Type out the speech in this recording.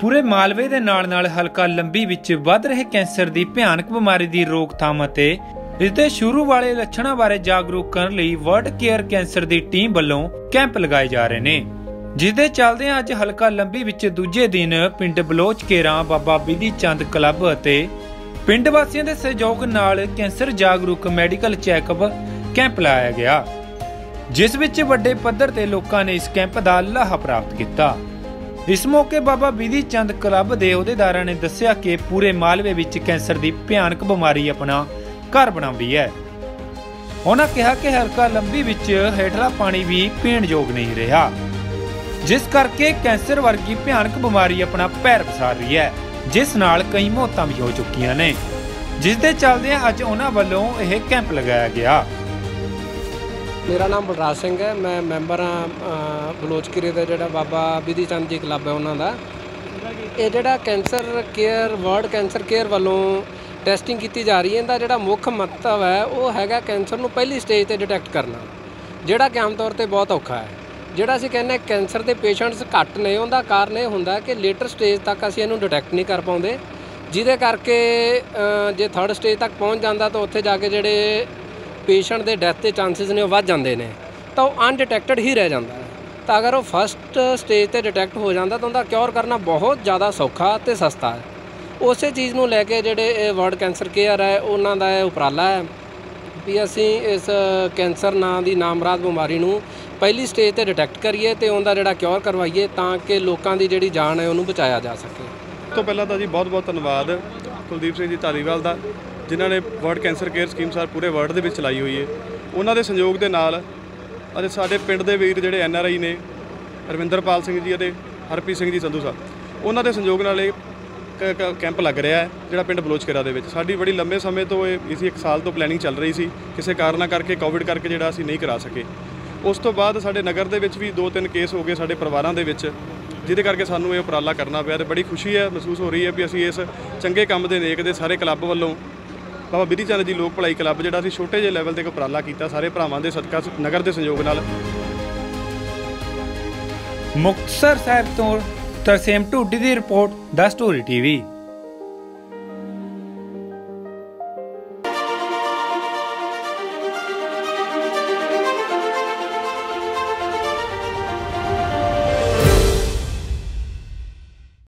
ਪੂਰੇ ਮਾਲਵੇ ਦੇ ਨਾਲ-ਨਾਲ ਹਲਕਾ ਲੰਬੀ ਵਿੱਚ ਵੱਧ ਰਹੇ ਕੈਂਸਰ ਦੀ ਭਿਆਨਕ ਬਿਮਾਰੀ ਦੀ ਰੋਕਥਾਮ ਅਤੇ ਇਸ ਦੇ ਸ਼ੁਰੂ ਵਾਲੇ ਲੱਛਣਾਂ ਬਾਰੇ ਜਾਗਰੂਕ ਕਰਨ ਲਈ ਵਰਲਡ ਕੇਅਰ ਕੈਂਸਰ ਦੀ ਟੀਮ ਵੱਲੋਂ ਕੈਂਪ ਲਗਾਏ ਜਾ ਰਹੇ ਨੇ। ਜਿਸ ਦੇ ਚੱਲਦੇ ਅੱਜ ਹਲਕਾ ਲੰਬੀ ਵਿੱਚ ਦੂਜੇ ਦਿਨ ਪਿੰਡ ਬਲੋਚ ਕੇਰਾ, ਬਾਬਾ ਬਿਧੀ ਚੰਦ ਕਲੱਬ ਅਤੇ ਪਿੰਡ ਵਾਸੀਆਂ ਦੇ ਸਹਿਯੋਗ ਨਾਲ ਕੈਂਸਰ ਜਾਗਰੂਕ ਮੈਡੀਕਲ ਚੈੱਕਅਪ ਕੈਂਪ ਲਾਇਆ ਗਿਆ। ਜਿਸ ਵਿੱਚ ਵੱਡੇ ਪੱਧਰ ਤੇ ਲੋਕਾਂ ਨੇ ਇਸ ਕੈਂਪ ਦਾ ਲਾਹਾ ਪ੍ਰਾਪਤ ਕੀਤਾ। ਇਸ ਮੌਕੇ ਬਾਬਾ ਬਿਧੀ ਚੰਦ ਕਲੱਬ ਦੇ ਅਹੁਦੇਦਾਰਾਂ ਨੇ ਦੱਸਿਆ ਕਿ ਪੂਰੇ ਮਾਲਵੇ ਵਿੱਚ ਕੈਂਸਰ ਦੀ ਭਿਆਨਕ ਬਿਮਾਰੀ ਆਪਣਾ ਘਰ ਬਣਾਉਂਦੀ ਹੈ। ਉਹਨਾਂ ਕਿਹਾ ਕਿ ਹਲਕਾ ਲੰਬੀ ਵਿੱਚ ਹੇਠਲਾ ਪਾਣੀ ਵੀ ਪੀਣ ਯੋਗ ਨਹੀਂ ਰਿਹਾ, ਜਿਸ ਕਰਕੇ ਕੈਂਸਰ ਵਰਗੀ ਭਿਆਨਕ ਬਿਮਾਰੀ ਆਪਣਾ ਪੈਰ ਪਸਾਰ ਰਹੀ ਹੈ, ਜਿਸ ਨਾਲ ਕਈ ਮੌਤਾਂ ਵੀ ਹੋ ਚੁੱਕੀਆਂ ਨੇ। ਜਿਸ ਦੇ ਚੱਲਦਿਆਂ ਅੱਜ ਉਹਨਾਂ ਵੱਲੋਂ ਇਹ ਕੈਂਪ ਲਗਾਇਆ ਗਿਆ। ਮੇਰਾ ਨਾਮ ਬਲਰਾਜ ਸਿੰਘ ਹੈ। ਮੈਂ ਮੈਂਬਰ ਹਾਂ ਬਲੋਚ ਬਲੋਚਕਿਰੇ ਦਾ ਜਿਹੜਾ ਬਾਬਾ ਬਿਧੀ ਚੰਦ ਜੀ ਕਲੱਬ ਹੈ ਉਹਨਾਂ ਦਾ। ਇਹ ਜਿਹੜਾ cancer care, world cancer care ਵੱਲੋਂ ਟੈਸਟਿੰਗ ਕੀਤੀ ਜਾ ਰਹੀ ਹੈ, ਇਹਦਾ ਜਿਹੜਾ ਮੁੱਖ ਮਹੱਤਵ ਹੈ, ਉਹ ਹੈਗਾ ਕੈਂਸਰ ਨੂੰ ਪਹਿਲੀ ਸਟੇਜ ਤੇ ਡਿਟੈਕਟ ਕਰਨਾ, ਜਿਹੜਾ ਕਿ ਆਮ ਤੌਰ ਤੇ ਬਹੁਤ ਔਖਾ ਹੈ। ਜਿਹੜਾ ਅਸੀਂ ਕਹਿੰਦੇ ਕੈਂਸਰ ਦੇ ਪੇਸ਼ੈਂਟਸ ਘੱਟ ਨੇ, ਉਹਦਾ ਕਾਰਨ ਇਹ ਹੁੰਦਾ ਕਿ ਲੇਟਰ ਸਟੇਜ ਤੱਕ ਅਸੀਂ ਇਹਨੂੰ ਡਿਟੈਕਟ ਨਹੀਂ ਕਰ ਪਾਉਂਦੇ। ਜਿਹਦੇ ਕਰਕੇ ਜੇ ਥਰਡ ਸਟੇਜ ਤੱਕ ਪਹੁੰਚ ਜਾਂਦਾ ਤਾਂ ਉੱਥੇ ਜਾ ਕੇ ਜਿਹੜੇ ਪੇਸ਼ੈਂਟ ਦੇ ਡੈਥ ਦੇ ਚਾਂਸਸ ਨੇ ਉਹ ਵੱਧ ਜਾਂਦੇ ਨੇ, ਤਾਂ ਉਹ ਅਨਡਿਟੈਕਟਡ ਹੀ ਰਹਿ ਜਾਂਦਾ ਹੈ। ਤਾਂ ਅਗਰ ਉਹ ਫਸਟ ਸਟੇਜ ਤੇ ਡਿਟੈਕਟ ਹੋ ਜਾਂਦਾ ਤਾਂ ਉਹਦਾ ਕਿਉਰ ਕਰਨਾ ਬਹੁਤ ਜ਼ਿਆਦਾ ਸੌਖਾ ਤੇ ਸਸਤਾ ਹੈ। ਉਸੇ ਚੀਜ਼ ਨੂੰ ਲੈ ਕੇ ਜਿਹੜੇ ਇਹ ਵਰਲਡ ਕੈਂਸਰ ਕੇਅਰ ਹੈ, ਉਹਨਾਂ ਦਾ ਇਹ ਉਪਰਾਲਾ ਹੈ ਵੀ ਅਸੀਂ ਇਸ ਕੈਂਸਰ ਨਾਂ ਦੀ ਨਾਮਰਾਦ ਬਿਮਾਰੀ ਨੂੰ ਪਹਿਲੀ ਸਟੇਜ ਤੇ ਡਿਟੈਕਟ ਕਰੀਏ ਤੇ ਉਹਦਾ ਜਿਹੜਾ ਕਿਉਰ ਕਰਵਾਈਏ ਤਾਂ ਕਿ ਲੋਕਾਂ ਦੀ ਜਿਹੜੀ ਜਾਨ ਹੈ ਉਹਨੂੰ ਬਚਾਇਆ ਜਾ ਸਕੇ। ਤੋਂ ਪਹਿਲਾਂ ਤਾਂ ਜੀ ਬਹੁਤ ਬਹੁਤ ਧੰਨਵਾਦ ਕੁਲਦੀਪ ਸਿੰਘ ਜੀ ਧਾਰੀਵਾਲ ਦਾ। ਜਿਨ੍ਹਾਂ ਨੇ ਵਰਲਡ ਕੈਂਸਰ ਕੇਅਰ ਸਕੀਮ ਸਾਰ ਪੂਰੇ ਵਰਲਡ ਦੇ ਵਿੱਚ ਚਲਾਈ ਹੋਈ ਹੈ। ਉਹਨਾਂ ਦੇ ਸੰਯੋਗ ਦੇ ਨਾਲ ਅਤੇ ਸਾਡੇ ਪਿੰਡ ਦੇ ਵੀਰ ਜਿਹੜੇ ਐਨ ਆਰ ਆਈ ਨੇ ਰਵਿੰਦਰਪਾਲ ਸਿੰਘ ਜੀ ਅਤੇ ਹਰਪ੍ਰੀਤ ਸਿੰਘ ਜੀ ਸੰਧੂ ਸਾਹਿਬ, ਉਹਨਾਂ ਦੇ ਸੰਯੋਗ ਨਾਲ ਇਹ ਕੈਂਪ ਲੱਗ ਰਿਹਾ ਹੈ, ਜਿਹੜਾ ਪਿੰਡ ਬਲੋਚਕਰਾ ਦੇ ਵਿੱਚ। ਸਾਡੀ ਬੜੀ ਲੰਬੇ ਸਮੇਂ ਤੋਂ ਇਹ, ਇਸੇ ਇੱਕ ਸਾਲ ਤੋਂ ਪਲੈਨਿੰਗ ਚੱਲ ਰਹੀ ਸੀ, ਕਿਸੇ ਕਾਰਨਾਂ ਕਰਕੇ ਕੋਵਿਡ ਕਰਕੇ ਜਿਹੜਾ ਅਸੀਂ ਨਹੀਂ ਕਰਾ ਸਕੇ। ਉਸ ਤੋਂ ਬਾਅਦ ਸਾਡੇ ਨਗਰ ਦੇ ਵਿੱਚ ਵੀ ਦੋ ਤਿੰਨ ਕੇਸ ਹੋ ਗਏ ਸਾਡੇ ਪਰਿਵਾਰਾਂ ਦੇ ਵਿੱਚ, ਜਿਹਦੇ ਕਰਕੇ ਸਾਨੂੰ ਇਹ ਉਪਰਾਲਾ ਕਰਨਾ ਪਿਆ ਤੇ ਬੜੀ ਖੁਸ਼ੀ ਹੈ, ਮਹਿਸੂਸ ਹੋ ਰਹੀ ਹੈ ਵੀ ਅਸੀਂ ਇਸ ਚੰਗੇ ਕੰਮ ਦੇ ਨੇਕ ਦੇ ਸਾਰੇ ਕਲੱਬ ਵੱਲੋਂ ਬਾਬਾ ਬਿਧੀ ਚੰਦ ਜੀ ਲੋਕ ਭਲਾਈ ਕਲੱਬ, ਜਿਹੜਾ ਅਸੀਂ ਛੋਟੇ ਜਿਹੇ ਲੈਵਲ ਤੇ ਇੱਕ ਉਪਰਾਲਾ ਕੀਤਾ, ਸਾਰੇ ਭਰਾਵਾਂ ਦੇ ਸਦਕਾ ਨਗਰ ਦੇ ਸਹਿਯੋਗ ਨਾਲ। ਮੁਕਤਸਰ ਸਾਹਿਬ ਤੋਂ ਤਰਸੇਮ ਢੁੱਡੀ ਦੀ ਰਿਪੋਰਟ, ਦਾ ਸਟੋਰੀ ਟੀਵੀ